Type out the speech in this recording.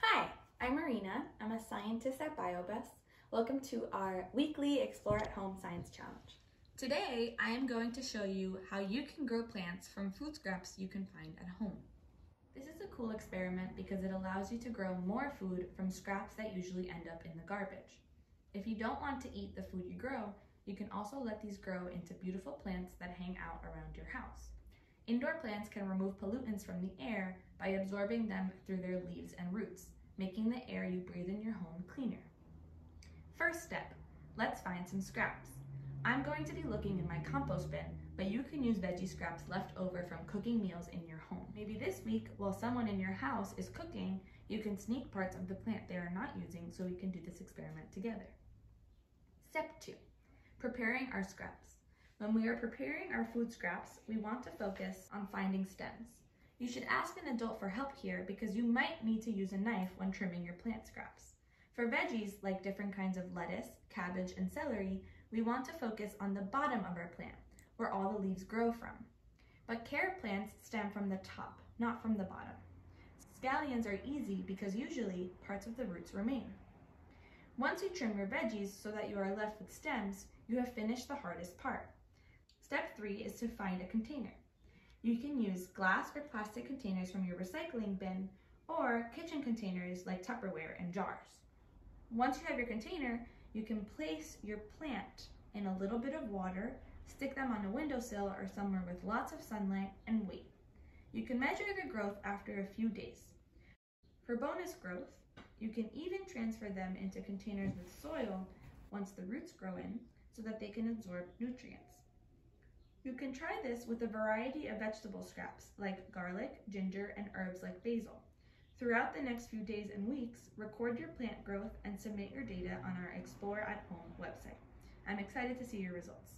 Hi, I'm Marina. I'm a scientist at BioBus. Welcome to our weekly Explore at Home Science Challenge. Today, I am going to show you how you can grow plants from food scraps you can find at home. This is a cool experiment because it allows you to grow more food from scraps that usually end up in the garbage. If you don't want to eat the food you grow, you can also let these grow into beautiful plants that hang out around your house. Indoor plants can remove pollutants from the air by absorbing them through their leaves and roots, making the air you breathe in your home cleaner. First step, let's find some scraps. I'm going to be looking in my compost bin, but you can use veggie scraps left over from cooking meals in your home. Maybe this week, while someone in your house is cooking, you can sneak parts of the plant they are not using so we can do this experiment together. Step two, preparing our scraps. When we are preparing our food scraps, we want to focus on finding stems. You should ask an adult for help here because you might need to use a knife when trimming your plant scraps. For veggies, like different kinds of lettuce, cabbage, and celery, we want to focus on the bottom of our plant, where all the leaves grow from. But carrot plants stem from the top, not from the bottom. Scallions are easy because usually parts of the roots remain. Once you trim your veggies so that you are left with stems, you have finished the hardest part. Step three is to find a container. You can use glass or plastic containers from your recycling bin or kitchen containers like Tupperware and jars. Once you have your container, you can place your plant in a little bit of water, stick them on a windowsill or somewhere with lots of sunlight, and wait. You can measure the growth after a few days. For bonus growth, you can even transfer them into containers with soil once the roots grow in so that they can absorb nutrients. You can try this with a variety of vegetable scraps like garlic, ginger, and herbs like basil. Throughout the next few days and weeks, record your plant growth and submit your data on our Explore at Home website. I'm excited to see your results.